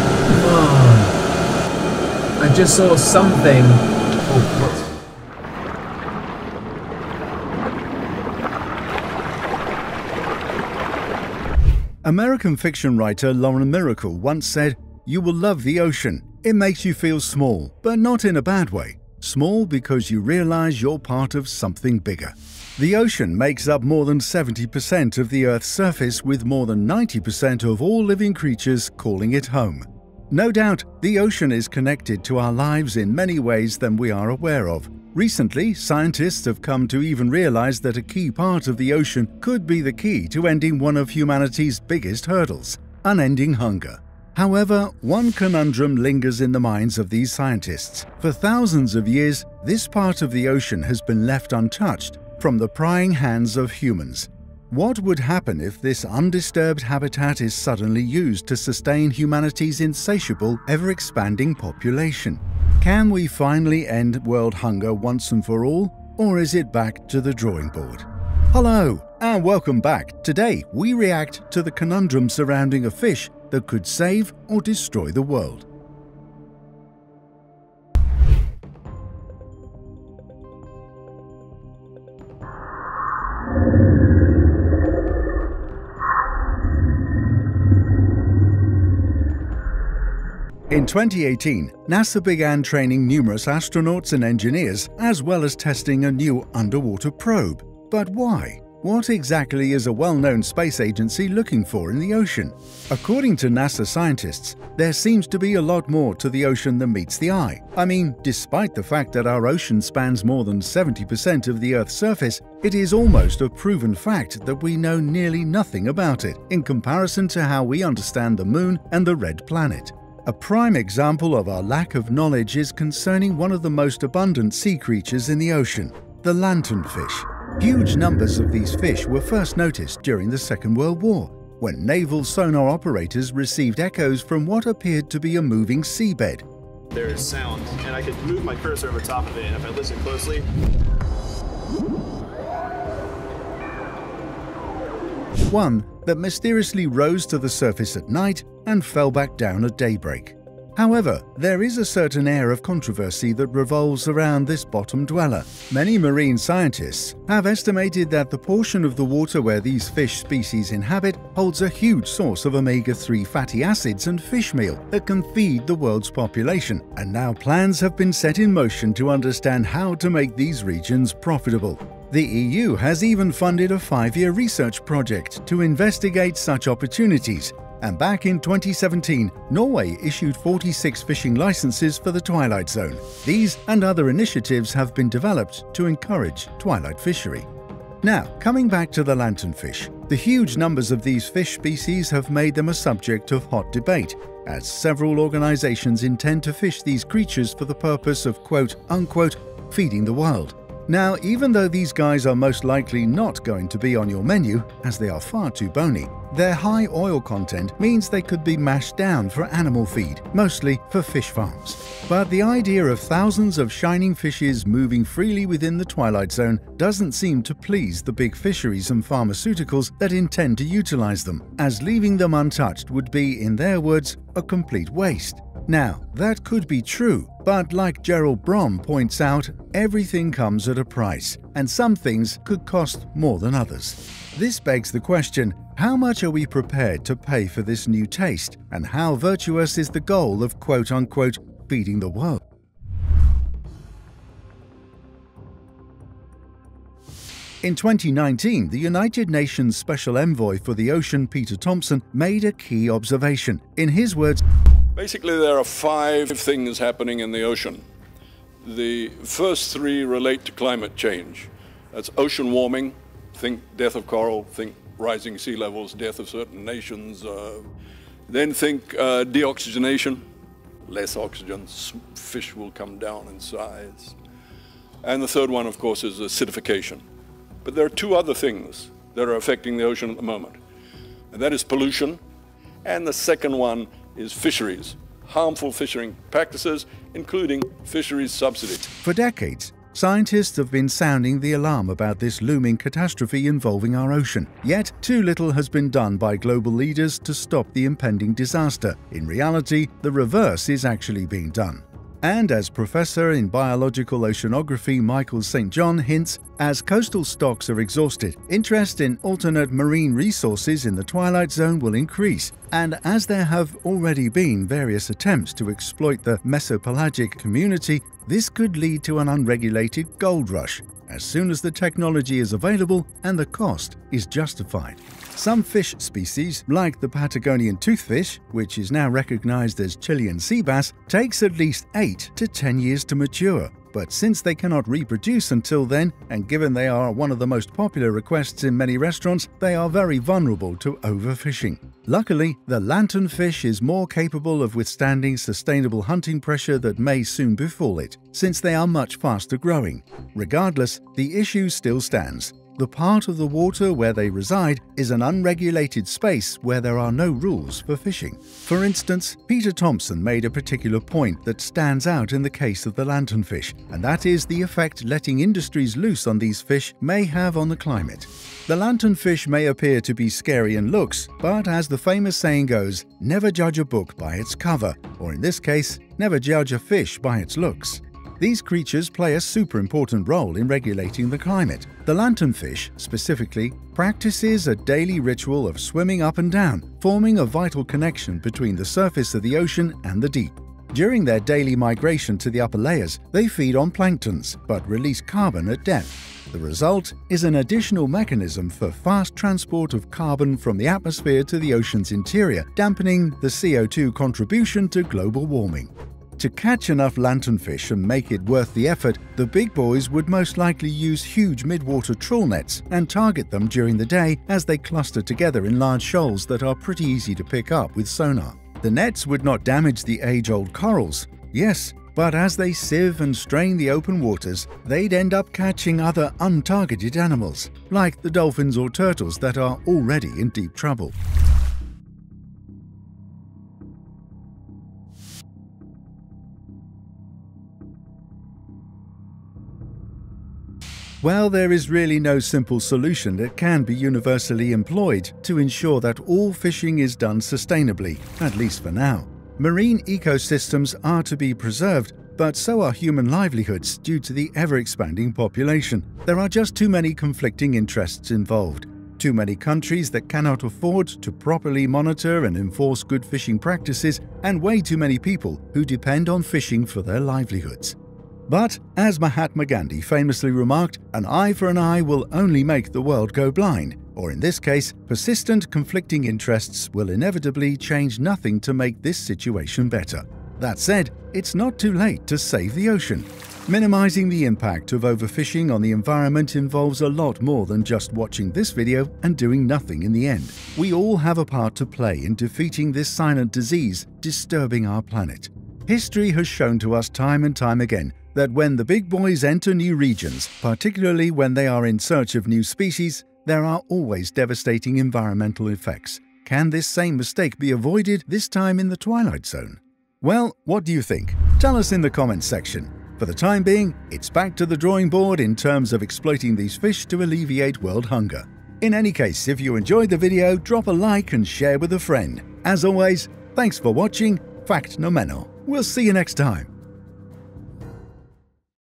Come on. I just saw something. Oh, what? American fiction writer Lauren Myracle once said, You will love the ocean. It makes you feel small, but not in a bad way. Small because you realize you're part of something bigger. The ocean makes up more than 70% of the Earth's surface, with more than 90% of all living creatures calling it home. No doubt, the ocean is connected to our lives in many ways than we are aware of. Recently, scientists have come to even realize that a key part of the ocean could be the key to ending one of humanity's biggest hurdles unending hunger. However, one conundrum lingers in the minds of these scientists. For thousands of years, this part of the ocean has been left untouched from the prying hands of humans. What would happen if this undisturbed habitat is suddenly used to sustain humanity's insatiable, ever expanding population? Can we finally end world hunger once and for all, or is it back to the drawing board? Hello, and welcome back. Today, we react to the conundrum surrounding a fish that could save or destroy the world. In 2018, NASA began training numerous astronauts and engineers, as well as testing a new underwater probe. But why? What exactly is a well known space agency looking for in the ocean? According to NASA scientists, there seems to be a lot more to the ocean than meets the eye. I mean, despite the fact that our ocean spans more than 70% of the Earth's surface, it is almost a proven fact that we know nearly nothing about it in comparison to how we understand the Moon and the Red Planet. A prime example of our lack of knowledge is concerning one of the most abundant sea creatures in the ocean, the lanternfish. Huge numbers of these fish were first noticed during the Second World War, when naval sonar operators received echoes from what appeared to be a moving seabed. There is sound, and I could move my cursor over top of it, and if I listen closely, One that mysteriously rose to the surface at night and fell back down at daybreak. However, there is a certain air of controversy that revolves around this bottom dweller. Many marine scientists have estimated that the portion of the water where these fish species inhabit holds a huge source of omega 3 fatty acids and fish meal that can feed the world's population, and now plans have been set in motion to understand how to make these regions profitable. The EU has even funded a five year research project to investigate such opportunities and back in 2017, Norway issued 46 fishing licenses for the Twilight Zone. These and other initiatives have been developed to encourage twilight fishery. Now, coming back to the lanternfish, the huge numbers of these fish species have made them a subject of hot debate, as several organizations intend to fish these creatures for the purpose of quote unquote feeding the world. Now, even though these guys are most likely not going to be on your menu, as they are far too bony, their high oil content means they could be mashed down for animal feed, mostly for fish farms. But the idea of thousands of shining fishes moving freely within the Twilight Zone doesn't seem to please the big fisheries and pharmaceuticals that intend to utilize them, as leaving them untouched would be, in their words, a complete waste. Now, that could be true, but like Gerald Brom points out, everything comes at a price, and some things could cost more than others. This begs the question how much are we prepared to pay for this new taste, and how virtuous is the goal of quote unquote feeding the world? In 2019, the United Nations Special Envoy for the Ocean, Peter Thomson, made a key observation. In his words, Basically, there are five things happening in the ocean. The first three relate to climate change. That's ocean warming, think death of coral, think rising sea levels, death of certain nations. Uh, then think uh, deoxygenation, less oxygen, fish will come down in size. And the third one, of course, is acidification. But there are two other things that are affecting the ocean at the moment, and that is pollution, and the second one is fisheries, harmful fishing practices, including fisheries subsidies. For decades, Scientists have been sounding the alarm about this looming catastrophe involving our ocean, yet too little has been done by global leaders to stop the impending disaster. In reality, the reverse is actually being done. And as Professor in Biological Oceanography Michael St. John hints, as coastal stocks are exhausted, interest in alternate marine resources in the Twilight Zone will increase. And as there have already been various attempts to exploit the mesopelagic community, this could lead to an unregulated gold rush as soon as the technology is available and the cost is justified. Some fish species, like the Patagonian toothfish, which is now recognized as Chilean sea bass, takes at least 8 to 10 years to mature, but since they cannot reproduce until then, and given they are one of the most popular requests in many restaurants, they are very vulnerable to overfishing. Luckily, the lanternfish is more capable of withstanding sustainable hunting pressure that may soon befall it, since they are much faster growing. Regardless, the issue still stands. The part of the water where they reside is an unregulated space where there are no rules for fishing. For instance, Peter Thomson made a particular point that stands out in the case of the lanternfish, and that is the effect letting industries loose on these fish may have on the climate. The lanternfish may appear to be scary in looks, but as the famous saying goes, never judge a book by its cover, or in this case, never judge a fish by its looks. These creatures play a super important role in regulating the climate. The lanternfish, specifically, practices a daily ritual of swimming up and down, forming a vital connection between the surface of the ocean and the deep. During their daily migration to the upper layers, they feed on planktons but release carbon at depth. The result is an additional mechanism for fast transport of carbon from the atmosphere to the ocean's interior, dampening the CO2 contribution to global warming. To catch enough lanternfish and make it worth the effort, the big boys would most likely use huge midwater trawl nets and target them during the day as they cluster together in large shoals that are pretty easy to pick up with sonar. The nets would not damage the age-old corals, yes, but as they sieve and strain the open waters, they'd end up catching other untargeted animals, like the dolphins or turtles that are already in deep trouble. Well, there is really no simple solution that can be universally employed to ensure that all fishing is done sustainably, at least for now. Marine ecosystems are to be preserved, but so are human livelihoods due to the ever expanding population. There are just too many conflicting interests involved. Too many countries that cannot afford to properly monitor and enforce good fishing practices, and way too many people who depend on fishing for their livelihoods. But, as Mahatma Gandhi famously remarked, an eye for an eye will only make the world go blind, or in this case, persistent conflicting interests will inevitably change nothing to make this situation better. That said, it's not too late to save the ocean. Minimizing the impact of overfishing on the environment involves a lot more than just watching this video and doing nothing in the end. We all have a part to play in defeating this silent disease disturbing our planet. History has shown to us time and time again that when the big boys enter new regions, particularly when they are in search of new species, there are always devastating environmental effects. Can this same mistake be avoided this time in the Twilight Zone? Well, what do you think? Tell us in the comments section. For the time being, it's back to the drawing board in terms of exploiting these fish to alleviate world hunger. In any case, if you enjoyed the video, drop a like and share with a friend. As always, thanks for watching Factnomenal. We'll see you next time.